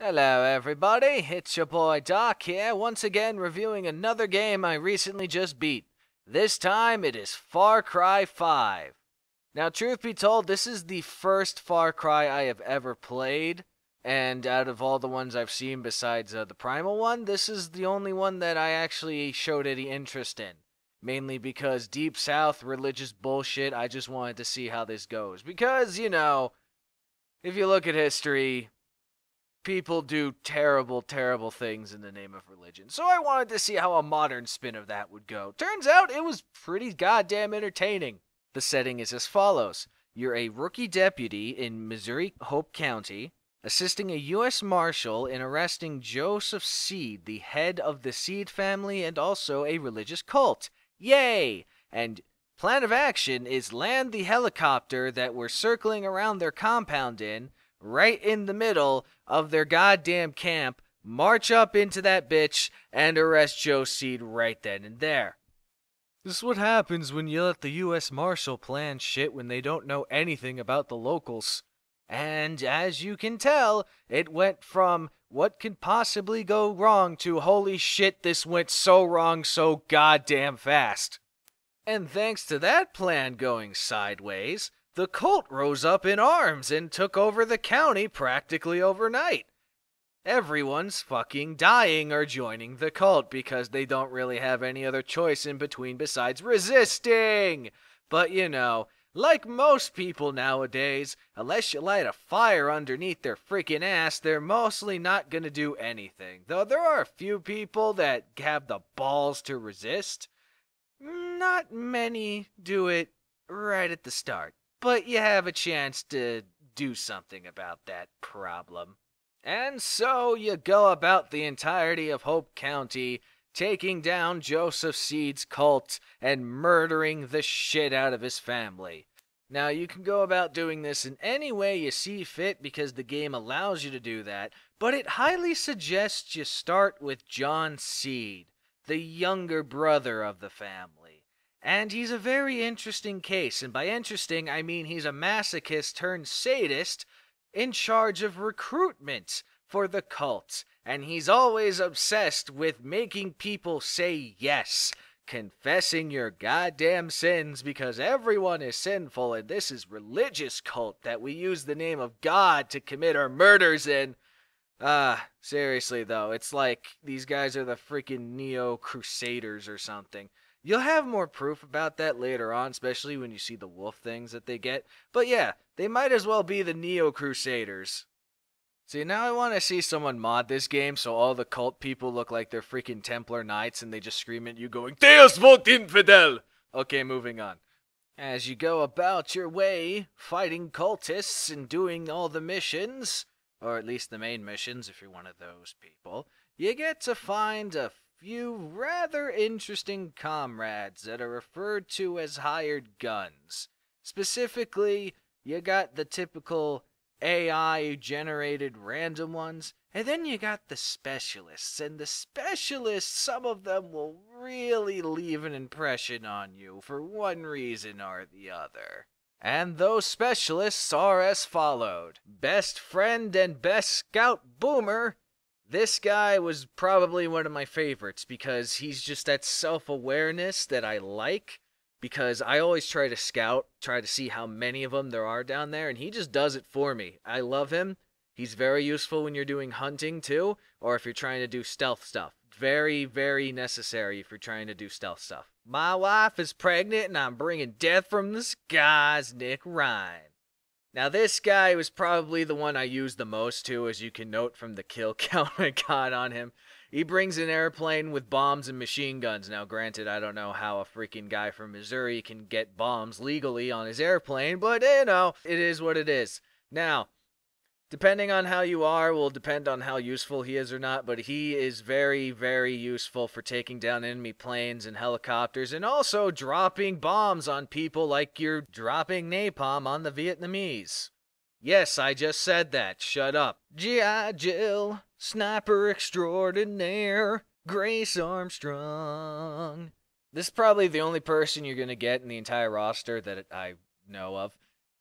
Hello, everybody. It's your boy Doc here, once again reviewing another game I recently just beat. This time it is Far Cry 5. Now, truth be told, this is the first Far Cry I have ever played, and out of all the ones I've seen besides uh, the Primal one, this is the only one that I actually showed any interest in. Mainly because Deep South religious bullshit, I just wanted to see how this goes. Because, you know, if you look at history, people do terrible, terrible things in the name of religion. So I wanted to see how a modern spin of that would go. Turns out it was pretty goddamn entertaining. The setting is as follows You're a rookie deputy in Missouri Hope County, assisting a U.S. Marshal in arresting Joseph Seed, the head of the Seed family and also a religious cult. Yay! And plan of action is land the helicopter that we're circling around their compound in, right in the middle of their goddamn camp, march up into that bitch, and arrest Joe Seed right then and there. This is what happens when you let the U.S. Marshal plan shit when they don't know anything about the locals. And as you can tell, it went from what could possibly go wrong to holy shit, this went so wrong so goddamn fast. And thanks to that plan going sideways, the cult rose up in arms and took over the county practically overnight. Everyone's fucking dying or joining the cult because they don't really have any other choice in between besides resisting. But you know, like most people nowadays, unless you light a fire underneath their freaking ass, they're mostly not gonna do anything. Though there are a few people that have the balls to resist. Not many do it right at the start, but you have a chance to do something about that problem. And so you go about the entirety of Hope County, taking down Joseph Seed's cult and murdering the shit out of his family. Now, you can go about doing this in any way you see fit because the game allows you to do that, but it highly suggests you start with John Seed, the younger brother of the family. And he's a very interesting case, and by interesting, I mean he's a masochist turned sadist in charge of recruitment for the cult, and he's always obsessed with making people say yes, confessing your goddamn sins because everyone is sinful and this is religious cult that we use the name of God to commit our murders in. Ah, uh, seriously though, it's like these guys are the freaking neo crusaders or something. You'll have more proof about that later on, especially when you see the wolf things that they get. But yeah, they might as well be the Neo Crusaders. See, now I want to see someone mod this game so all the cult people look like they're freaking Templar Knights and they just scream at you going, Deus vult infidel! Okay, moving on. As you go about your way, fighting cultists and doing all the missions, or at least the main missions if you're one of those people, you get to find a few rather interesting comrades that are referred to as hired guns. Specifically, you got the typical AI generated random ones, and then you got the specialists. And the specialists, some of them will really leave an impression on you for one reason or the other. And those specialists are as followed Best Friend and Best Scout Boomer this guy was probably one of my favorites because he's just that self awareness that I like. Because I always try to scout, try to see how many of them there are down there, and he just does it for me. I love him. He's very useful when you're doing hunting too, or if you're trying to do stealth stuff. Very, very necessary if you're trying to do stealth stuff. My wife is pregnant and I'm bringing death from the skies, Nick Ryan. Now, this guy was probably the one I used the most too, as you can note from the kill count I got on him. He brings an airplane with bombs and machine guns. Now, granted, I don't know how a freaking guy from Missouri can get bombs legally on his airplane, but you know, it is what it is. Now, depending on how you are will depend on how useful he is or not but he is very very useful for taking down enemy planes and helicopters and also dropping bombs on people like you're dropping napalm on the vietnamese. Yes i just said that. Shut up. Gi jill. Sniper extraordinaire. Grace armstrong. This is probably the only person you're going to get in the entire roster that i know of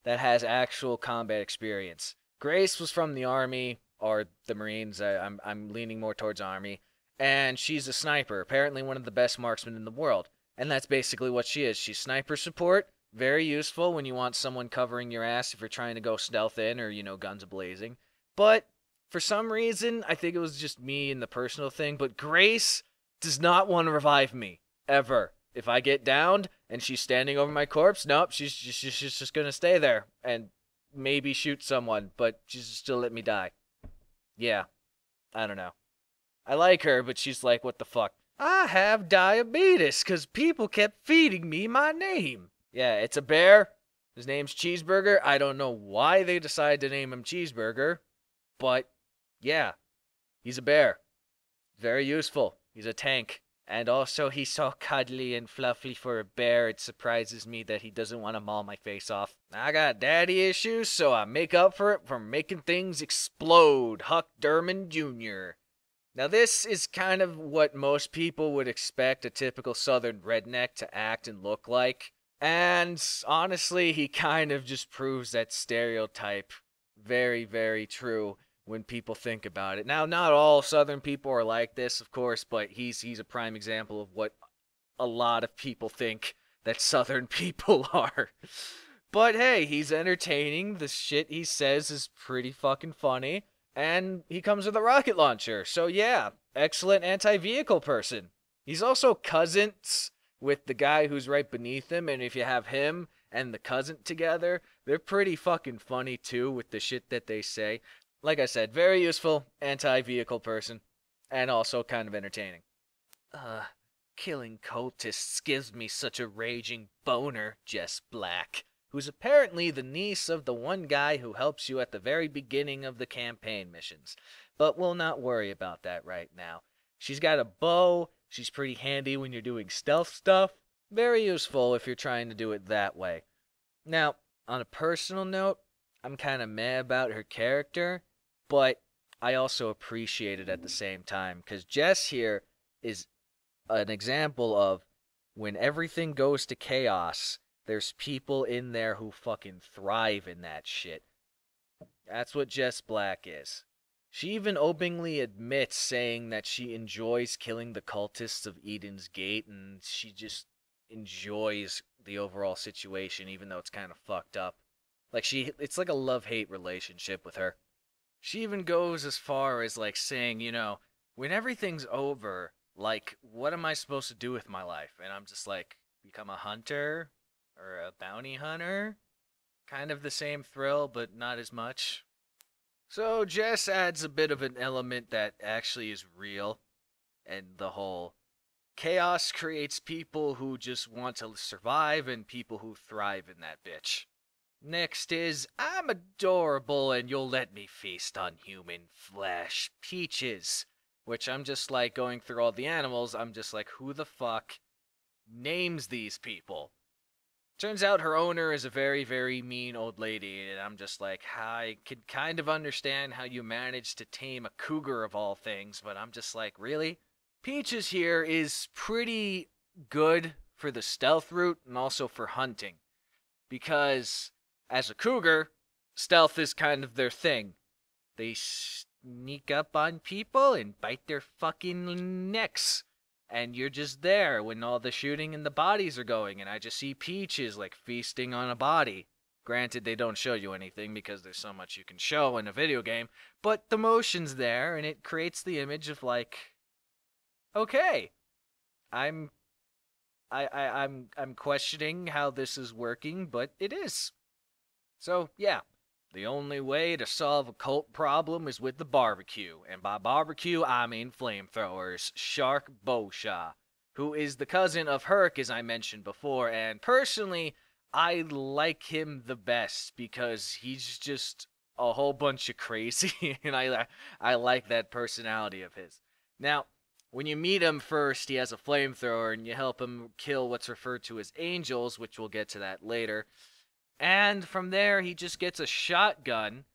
that has actual combat experience Grace was from the army. or the Marines. I, I'm I'm leaning more towards Army, and she's a sniper. Apparently, one of the best marksmen in the world, and that's basically what she is. She's sniper support. Very useful when you want someone covering your ass if you're trying to go stealth in or you know guns blazing. But for some reason, I think it was just me and the personal thing. But Grace does not want to revive me ever. If I get downed and she's standing over my corpse, nope, she's she's, she's just gonna stay there and maybe shoot someone, but she's still let me die. Yeah, I don't know. I like her, but she's like, what the fuck? I have diabetes because people kept feeding me my name. Yeah, it's a bear. His name's Cheeseburger. I don't know why they decided to name him Cheeseburger, but yeah, he's a bear. Very useful. He's a tank. And also, he's so cuddly and fluffy for a bear, it surprises me that he doesn't want to maul my face off. I got daddy issues, so I make up for it from making things explode. Hurk Drubman Jr. Now, this is kind of what most people would expect a typical southern redneck to act and look like. And honestly, he kind of just proves that stereotype very, very true when people think about it. Now, not all Southern people are like this, of course, but he's he's a prime example of what a lot of people think that Southern people are. But hey, he's entertaining. The shit he says is pretty fucking funny. And he comes with a rocket launcher. So yeah, excellent anti-vehicle person. He's also cousins with the guy who's right beneath him, and if you have him and the cousin together, they're pretty fucking funny too with the shit that they say like I said, very useful anti-vehicle person, and also kind of entertaining. Uh, killing cultists gives me such a raging boner, Jess Black, who's apparently the niece of the one guy who helps you at the very beginning of the campaign missions. But we'll not worry about that right now. She's got a bow, she's pretty handy when you're doing stealth stuff, very useful if you're trying to do it that way. Now, on a personal note, I'm kind of mad about her character but I also appreciate it at the same time because Jess here is an example of when everything goes to chaos, there's people in there who fucking thrive in that shit. That's what Jess Black is. She even openly admits saying that she enjoys killing the cultists of Eden's Gate and she just enjoys the overall situation even though it's kind of fucked up. Like she it's like a love-hate relationship with her. She even goes as far as like saying, you know, when everything's over, like, what am I supposed to do with my life? And I'm just like, become a hunter or a bounty hunter? Kind of the same thrill, but not as much. So Jess adds a bit of an element that actually is real, and the whole chaos creates people who just want to survive and people who thrive in that bitch. Next is, I'm adorable and you'll let me feast on human flesh. Peaches. Which I'm just like going through all the animals, I'm just like, who the fuck names these people? Turns out her owner is a very, very mean old lady, and I'm just like, I could kind of understand how you managed to tame a cougar of all things, but I'm just like, really? Peaches here is pretty good for the stealth route and also for hunting. Because as a cougar, stealth is kind of their thing. They sneak up on people and bite their fucking necks. And you're just there when all the shooting and the bodies are going, and I just see Peaches like feasting on a body. Granted, they don't show you anything because there's so much you can show in a video game, but the motion's there, and it creates the image of like, okay, I'm, I, I, I'm, I'm questioning how this is working, but it is. So, yeah, the only way to solve a cult problem is with the barbecue, and by barbecue I mean flamethrowers. Shark Boshaw, who is the cousin of Hurk, as I mentioned before, and personally, I like him the best because he's just a whole bunch of crazy, and I I like that personality of his. Now, when you meet him first, he has a flamethrower, and you help him kill what's referred to as angels, which we'll get to that later. And from there, he just gets a shotgun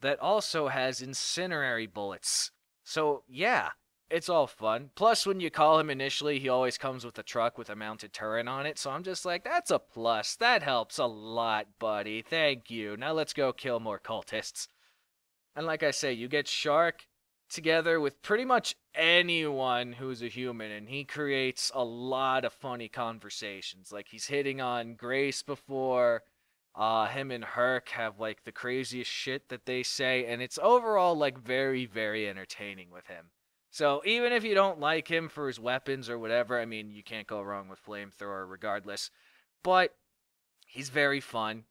that also has incendiary bullets. So, yeah, it's all fun. Plus, when you call him initially, he always comes with a truck with a mounted turret on it. So I'm just like, that's a plus. That helps a lot, buddy. Thank you. Now let's go kill more cultists. And like I say, you get Shark together with pretty much anyone who's a human, and he creates a lot of funny conversations. Like he's hitting on Grace before. Uh, him and Hurk have like the craziest shit that they say, and it's overall like very, very entertaining with him. So even if you don't like him for his weapons or whatever, I mean, you can't go wrong with Flamethrower regardless. But he's very fun.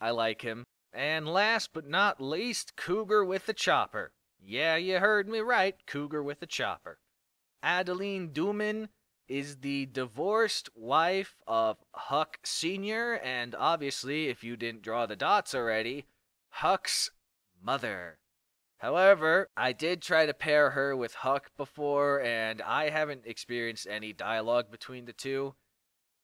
I like him. And last but not least, Cougar with the Chopper. Yeah, you heard me right, Cougar with the Chopper. Adelaide Drubman is the divorced wife of Hurk Sr., and obviously, if you didn't draw the dots already, Hurk's mother. However, I did try to pair her with Hurk before, and I haven't experienced any dialogue between the two.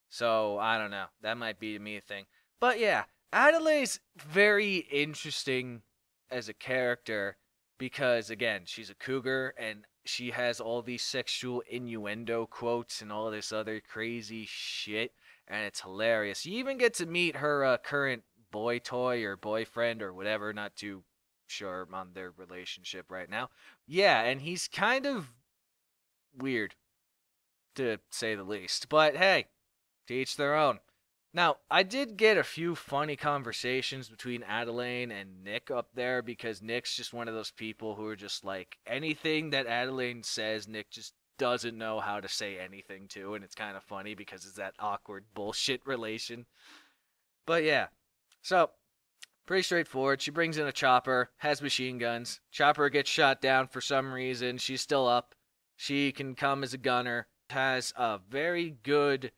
So, I don't know. That might be me a thing. But yeah, Adelaide's very interesting as a character because again, she's a cougar and she has all these sexual innuendo quotes and all this other crazy shit, and it's hilarious. You even get to meet her uh, current boy toy or boyfriend or whatever, not too sure on their relationship right now. Yeah, and he's kind of weird, to say the least. But hey, to each their own. Now, I did get a few funny conversations between Adelaide and Nick up there because Nick's just one of those people who are just like anything that Adelaide says, Nick just doesn't know how to say anything to, and it's kind of funny because it's that awkward bullshit relation. But yeah, so pretty straightforward. She brings in a chopper, has machine guns. Chopper gets shot down for some reason. She's still up. She can come as a gunner. Has a very good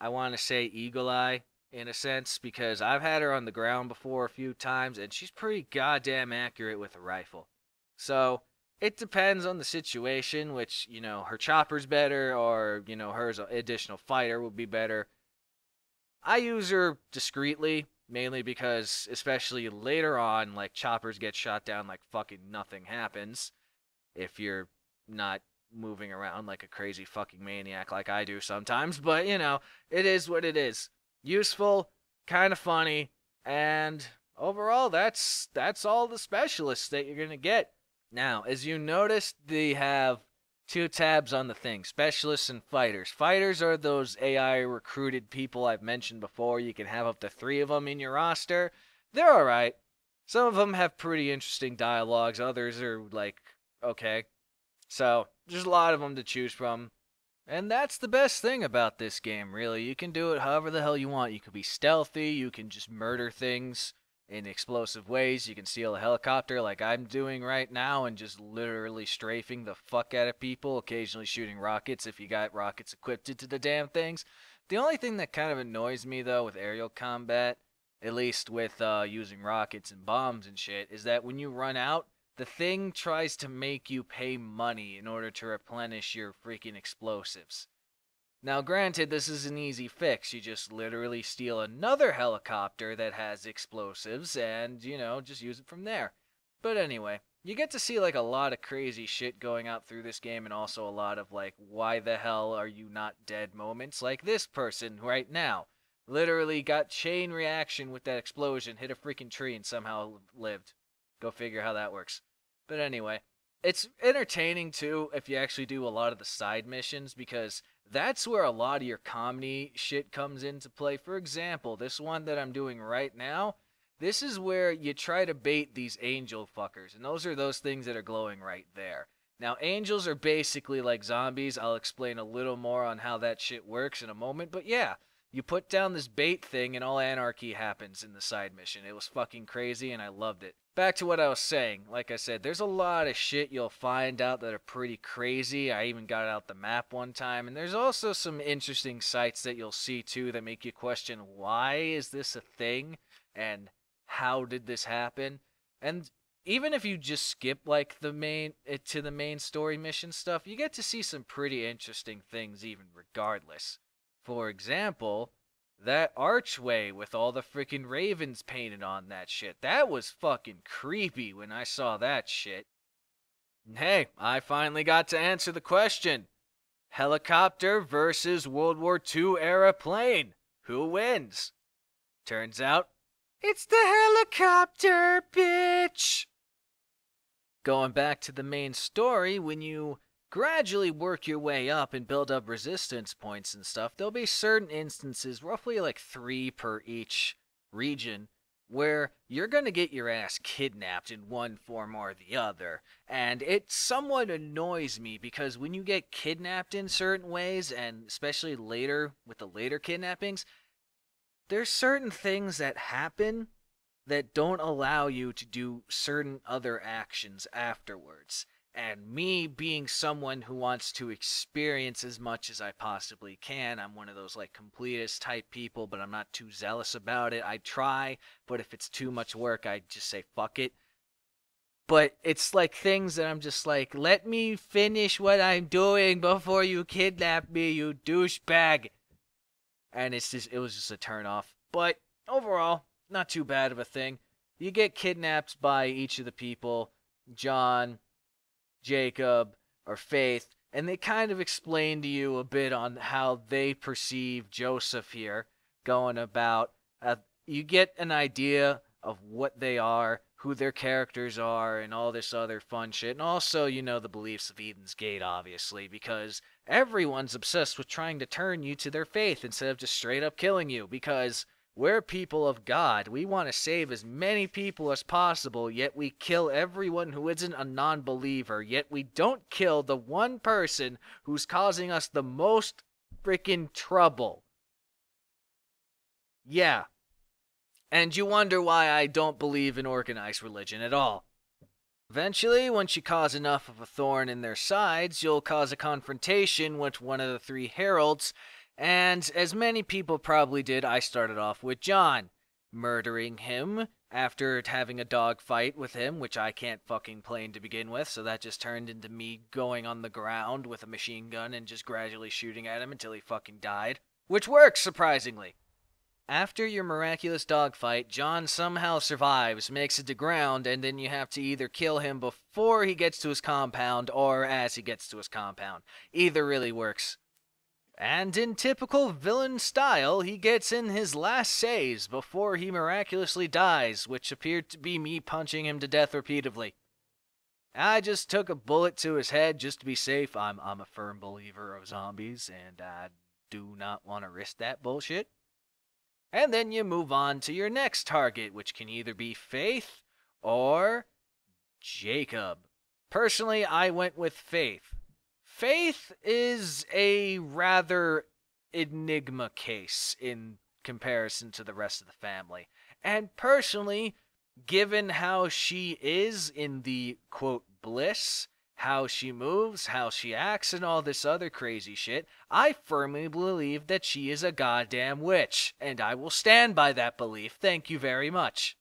I want to say Eagle Eye in a sense because I've had her on the ground before a few times and she's pretty goddamn accurate with a rifle. So it depends on the situation, which, you know, her chopper's better or, you know, hers uh, additional fighter would be better. I use her discreetly, mainly because, especially later on, like choppers get shot down like fucking nothing happens if you're not moving around like a crazy fucking maniac like I do sometimes, but you know, it is what it is. Useful, kind of funny, and overall that's that's all the specialists that you're going to get. Now, as you noticed, they have two tabs on the thing, specialists and fighters. Fighters are those AI recruited people I've mentioned before. You can have up to 3 of them in your roster. They're all right. Some of them have pretty interesting dialogues, others are like okay. So, there's a lot of them to choose from. And that's the best thing about this game, really. You can do it however the hell you want. You can be stealthy, you can just murder things in explosive ways. You can steal a helicopter like I'm doing right now and just literally strafing the fuck out of people, occasionally shooting rockets if you got rockets equipped to the damn things. The only thing that kind of annoys me though with aerial combat, at least with uh, using rockets and bombs and shit, is that when you run out, the thing tries to make you pay money in order to replenish your freaking explosives. Now, granted, this is an easy fix. You just literally steal another helicopter that has explosives and, you know, just use it from there. But anyway, you get to see like a lot of crazy shit going out through this game and also a lot of like, why the hell are you not dead moments like this person right now. Literally got chain reaction with that explosion, hit a freaking tree, and somehow lived. Go figure how that works. But anyway, it's entertaining too if you actually do a lot of the side missions because that's where a lot of your comedy shit comes into play. For example, this one that I'm doing right now, this is where you try to bait these angel fuckers, and those are those things that are glowing right there. Now, angels are basically like zombies. I'll explain a little more on how that shit works in a moment, but yeah, you put down this bait thing and all anarchy happens in the side mission. It was fucking crazy and I loved it back to what I was saying. Like I said, there's a lot of shit you'll find out that are pretty crazy. I even got out the map one time, and there's also some interesting sites that you'll see too that make you question why is this a thing and how did this happen? And even if you just skip like the main eh, to the main story mission stuff, you get to see some pretty interesting things even regardless. For example, that archway with all the freaking ravens painted on that shit. That was fucking creepy when I saw that shit. Hey, I finally got to answer the question. Helicopter versus World War II era plane. Who wins? Turns out, It's the helicopter, bitch! Going back to the main story, when you gradually work your way up and build up resistance points and stuff, there'll be certain instances, roughly like three per each region, where you're going to get your ass kidnapped in one form or the other. And it somewhat annoys me because when you get kidnapped in certain ways, and especially later with the later kidnappings, there's certain things that happen that don't allow you to do certain other actions afterwards. And me being someone who wants to experience as much as I possibly can, I'm one of those like completist type people, but I'm not too zealous about it. I try, but if it's too much work, I just say fuck it. But it's like things that I'm just like, let me finish what I'm doing before you kidnap me, you douchebag. And it's just, it was just a turn off. But overall, not too bad of a thing. You get kidnapped by each of the people John, Jacob, or Faith, and they kind of explain to you a bit on how they perceive Joseph here going about. Uh, you get an idea of what they are, who their characters are, and all this other fun shit. And also, you know, the beliefs of Eden's Gate, obviously, because everyone's obsessed with trying to turn you to their faith instead of just straight up killing you. Because we're people of God. We want to save as many people as possible, yet we kill everyone who isn't a non believer. Yet we don't kill the one person who's causing us the most freaking trouble. Yeah. And you wonder why I don't believe in organized religion at all. Eventually, once you cause enough of a thorn in their sides, you'll cause a confrontation with one of the three heralds and as many people probably did, I started off with John, murdering him after having a dog fight with him, which I can't fucking plane to begin with, so that just turned into me going on the ground with a machine gun and just gradually shooting at him until he fucking died. Which works, surprisingly. After your miraculous dogfight, John somehow survives, makes it to ground, and then you have to either kill him before he gets to his compound or as he gets to his compound. Either really works. And in typical villain style, he gets in his last says before he miraculously dies, which appeared to be me punching him to death repeatedly. I just took a bullet to his head just to be safe. I'm, I'm a firm believer of zombies, and I do not want to risk that bullshit. And then you move on to your next target, which can either be Faith or Jacob. Personally, I went with Faith. Faith is a rather enigma case in comparison to the rest of the family. And personally, given how she is in the quote bliss, how she moves, how she acts, and all this other crazy shit, I firmly believe that she is a goddamn witch, and I will stand by that belief. Thank you very much.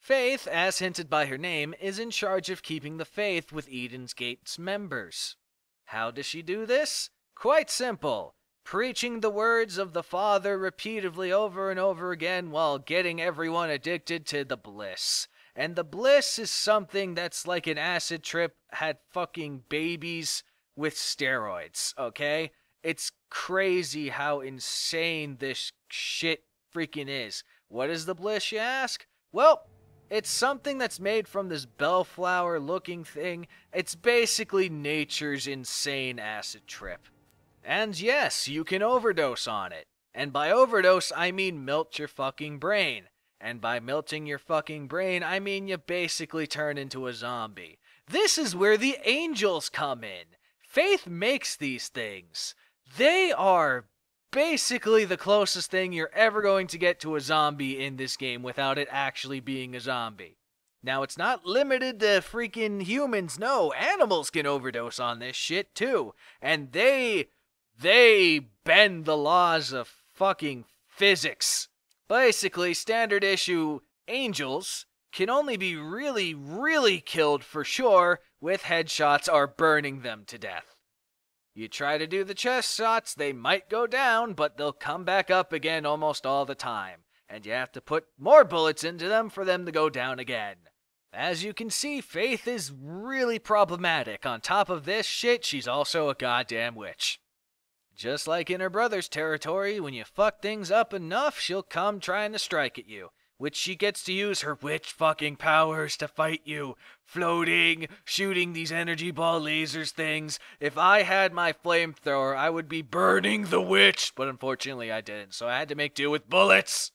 Faith, as hinted by her name, is in charge of keeping the faith with Eden's Gate's members. How does she do this? Quite simple. Preaching the words of the Father repeatedly over and over again while getting everyone addicted to the bliss. And the bliss is something that's like an acid trip had fucking babies with steroids, okay? It's crazy how insane this shit freaking is. What is the bliss, you ask? Well, it's something that's made from this bellflower looking thing. It's basically nature's insane acid trip. And yes, you can overdose on it. And by overdose, I mean melt your fucking brain. And by melting your fucking brain, I mean you basically turn into a zombie. This is where the angels come in. Faith makes these things. They are basically the closest thing you're ever going to get to a zombie in this game without it actually being a zombie. Now, it's not limited to freaking humans. No, animals can overdose on this shit too. And they. they bend the laws of fucking physics. Basically, standard issue angels can only be really, really killed for sure with headshots or burning them to death. You try to do the chest shots, they might go down, but they'll come back up again almost all the time, and you have to put more bullets into them for them to go down again. As you can see, Faith is really problematic. On top of this shit, she's also a goddamn witch. Just like in her brother's territory, when you fuck things up enough, she'll come trying to strike at you. Which she gets to use her witch fucking powers to fight you, floating, shooting these energy ball lasers things. If I had my flamethrower, I would be burning the witch, but unfortunately I didn't, so I had to make do with bullets.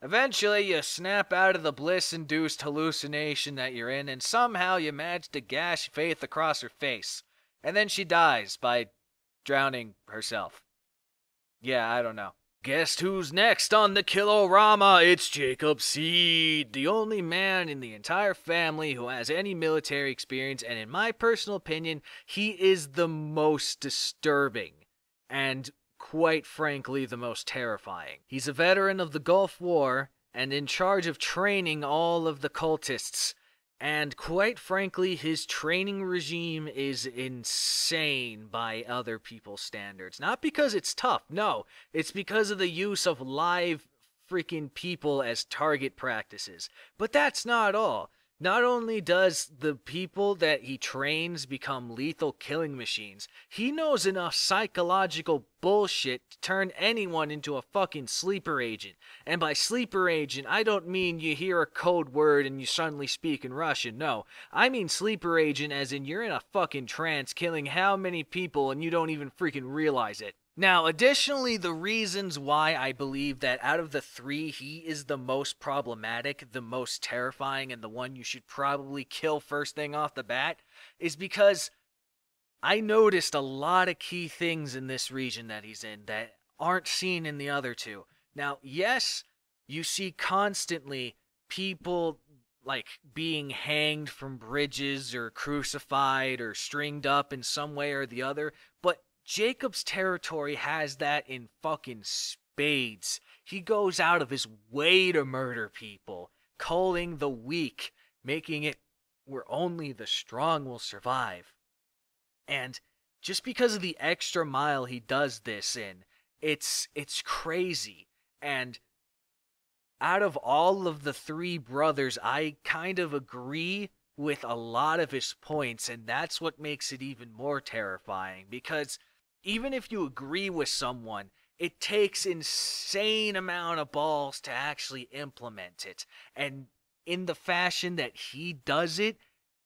Eventually, you snap out of the bliss induced hallucination that you're in, and somehow you manage to gash Faith across her face. And then she dies by drowning herself. Yeah, I don't know. Guess who's next on the Kilorama? It's Jacob Seed, the only man in the entire family who has any military experience, and in my personal opinion, he is the most disturbing and quite frankly the most terrifying. He's a veteran of the Gulf War and in charge of training all of the cultists and quite frankly, his training regime is insane by other people's standards. Not because it's tough, no. It's because of the use of live freaking people as target practices. But that's not all. Not only does the people that he trains become lethal killing machines, he knows enough psychological bullshit to turn anyone into a fucking sleeper agent. And by sleeper agent, I don't mean you hear a code word and you suddenly speak in Russian. No, I mean sleeper agent as in you're in a fucking trance killing how many people and you don't even freaking realize it. Now, additionally, the reasons why I believe that out of the three, he is the most problematic, the most terrifying, and the one you should probably kill first thing off the bat is because I noticed a lot of key things in this region that he's in that aren't seen in the other two. Now, yes, you see constantly people like being hanged from bridges or crucified or stringed up in some way or the other, Jacob's territory has that in fucking spades. He goes out of his way to murder people, culling the weak, making it where only the strong will survive. And just because of the extra mile he does this in, it's it's crazy. And out of all of the three brothers, I kind of agree with a lot of his points, and that's what makes it even more terrifying because even if you agree with someone, it takes insane amount of balls to actually implement it. And in the fashion that he does it,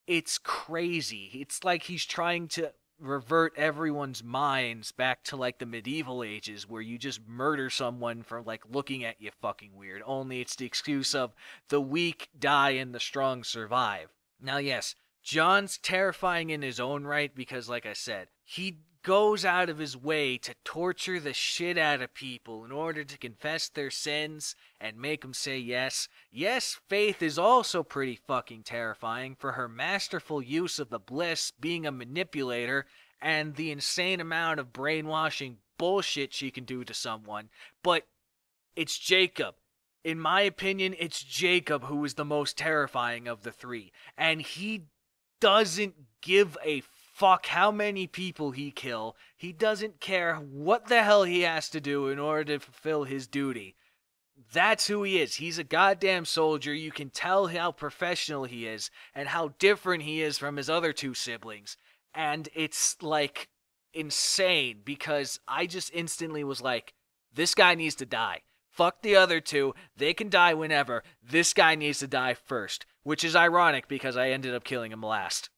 it's crazy. It's like he's trying to revert everyone's minds back to like the medieval ages where you just murder someone for like looking at you fucking weird. Only it's the excuse of the weak die and the strong survive. Now, yes, John's terrifying in his own right because, like I said, he goes out of his way to torture the shit out of people in order to confess their sins and make them say yes. Yes, Faith is also pretty fucking terrifying for her masterful use of the bliss being a manipulator and the insane amount of brainwashing bullshit she can do to someone. But it's Jacob. In my opinion, it's Jacob who is the most terrifying of the three. And he doesn't give a fuck how many people he kill. He doesn't care what the hell he has to do in order to fulfill his duty. That's who he is. He's a goddamn soldier. You can tell how professional he is and how different he is from his other two siblings. And it's like insane because I just instantly was like, this guy needs to die. Fuck the other two. They can die whenever. This guy needs to die first. Which is ironic because I ended up killing him last.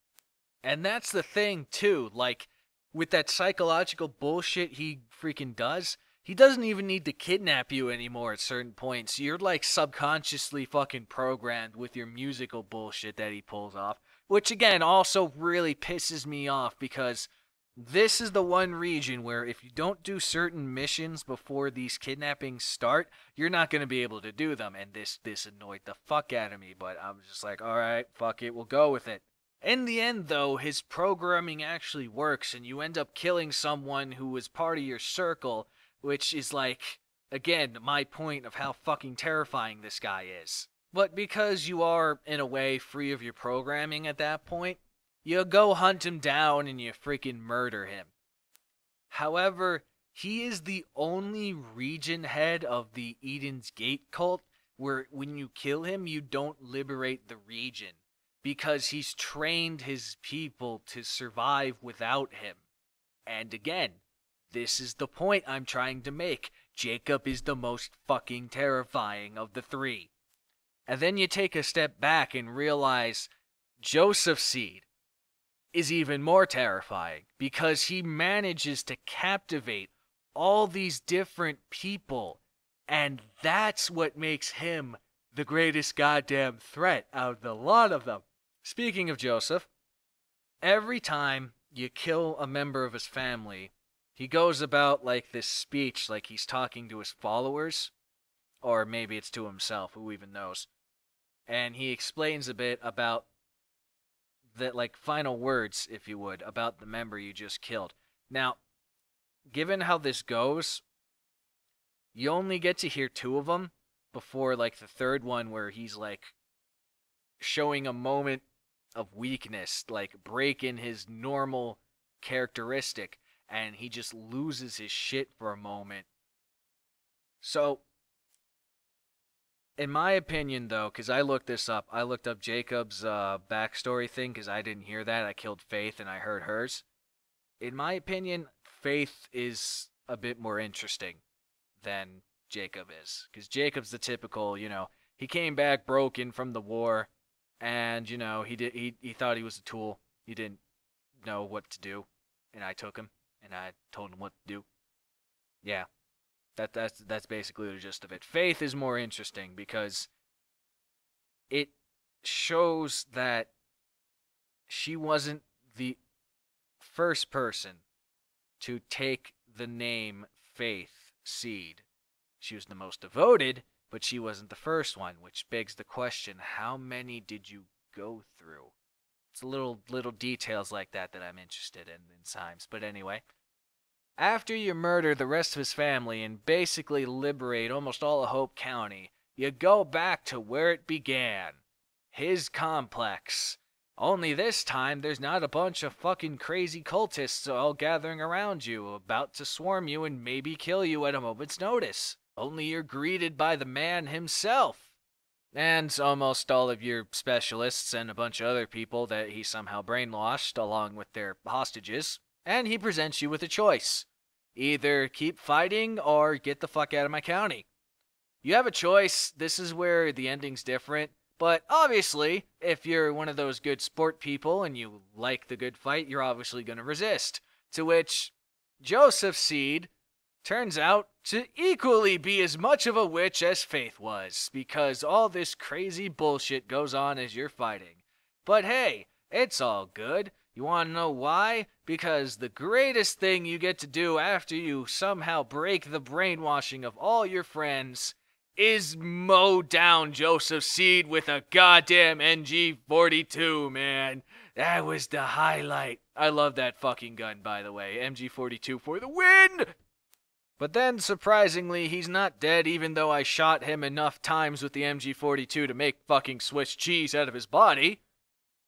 And that's the thing too, like with that psychological bullshit he freaking does, he doesn't even need to kidnap you anymore at certain points. You're like subconsciously fucking programmed with your musical bullshit that he pulls off, which again also really pisses me off because this is the one region where if you don't do certain missions before these kidnappings start, you're not going to be able to do them and this this annoyed the fuck out of me, but I'm just like, "All right, fuck it, we'll go with it." In the end, though, his programming actually works, and you end up killing someone who was part of your circle, which is like, again, my point of how fucking terrifying this guy is. But because you are, in a way, free of your programming at that point, you go hunt him down and you freaking murder him. However, he is the only region head of the Eden's Gate cult where when you kill him, you don't liberate the region because he's trained his people to survive without him. And again, this is the point I'm trying to make. Jacob is the most fucking terrifying of the three. And then you take a step back and realize Joseph Seed is even more terrifying because he manages to captivate all these different people. And that's what makes him the greatest goddamn threat out of the lot of them. Speaking of Joseph, every time you kill a member of his family, he goes about like this speech like he's talking to his followers or maybe it's to himself who even knows and he explains a bit about the like final words if you would about the member you just killed. Now given how this goes you only get to hear two of them before like the third one where he's like showing a moment of weakness like break in his normal characteristic and he just loses his shit for a moment. So, in my opinion, though, because I looked this up, I looked up Jacob's uh, backstory thing because I didn't hear that. I killed Faith and I heard hers. In my opinion, Faith is a bit more interesting than Jacob is because Jacob's the typical, you know, he came back broken from the war, and you know he did he he thought he was a tool. He didn't know what to do, and I took him and I told him what to do. Yeah, that that's that's basically the gist of it. Faith is more interesting because it shows that she wasn't the first person to take the name Faith Seed. She was the most devoted, but she wasn't the first one, which begs the question, how many did you go through? It's little little details like that that I'm interested in in times. But anyway, after you murder the rest of his family and basically liberate almost all of Hope County, you go back to where it began. His complex. Only this time there's not a bunch of fucking crazy cultists all gathering around you, about to swarm you and maybe kill you at a moment's notice. Only you're greeted by the man himself and almost all of your specialists and a bunch of other people that he somehow brainwashed along with their hostages, and he presents you with a choice. Either keep fighting or get the fuck out of my county. You have a choice. This is where the ending's different. But obviously, if you're one of those good sport people and you like the good fight, you're obviously going to resist. To which Joseph Seed turns out to equally be as much of a witch as Faith was, because all this crazy bullshit goes on as you're fighting. But hey, it's all good. You want to know why? Because the greatest thing you get to do after you somehow break the brainwashing of all your friends is mow down Joseph Seed with a goddamn MG 42, man. That was the highlight. I love that fucking gun, by the way. MG 42 for the win! But then, surprisingly, he's not dead even though I shot him enough times with the MG42 to make fucking Swiss cheese out of his body.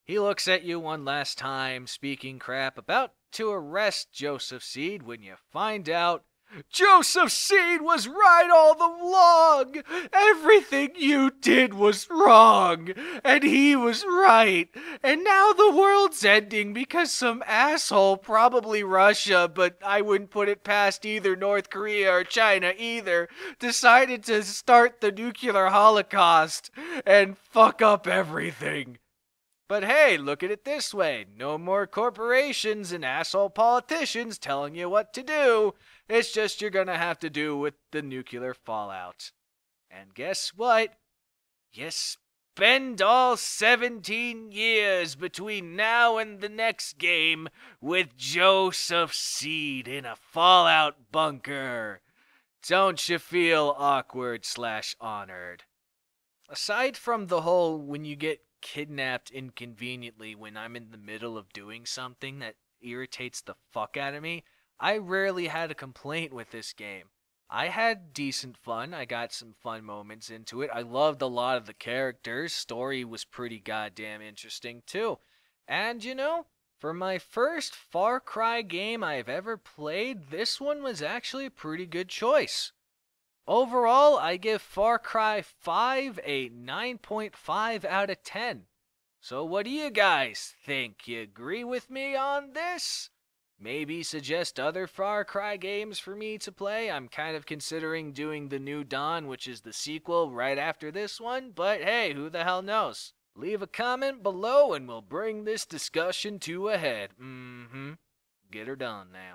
He looks at you one last time, speaking crap, about to arrest Joseph Seed when you find out Joseph Seed was right all the long. Everything you did was wrong, and he was right. And now the world's ending because some asshole, probably Russia, but I wouldn't put it past either North Korea or China either, decided to start the nuclear holocaust and fuck up everything. But hey, look at it this way no more corporations and asshole politicians telling you what to do. It's just you're gonna have to do with the nuclear fallout. And guess what? You spend all 17 years between now and the next game with Joseph Seed in a fallout bunker. Don't you feel awkward slash honored? Aside from the whole when you get kidnapped inconveniently when I'm in the middle of doing something that irritates the fuck out of me, I rarely had a complaint with this game. I had decent fun. I got some fun moments into it. I loved a lot of the characters. Story was pretty goddamn interesting too. And you know, for my first Far Cry game I've ever played, this one was actually a pretty good choice. Overall, I give Far Cry 5 a 9.5 out of 10. So what do you guys think? You agree with me on this? maybe suggest other Far Cry games for me to play. I'm kind of considering doing the New Dawn, which is the sequel right after this one, but hey, who the hell knows? Leave a comment below and we'll bring this discussion to a head. Mm hmm. Get her done now.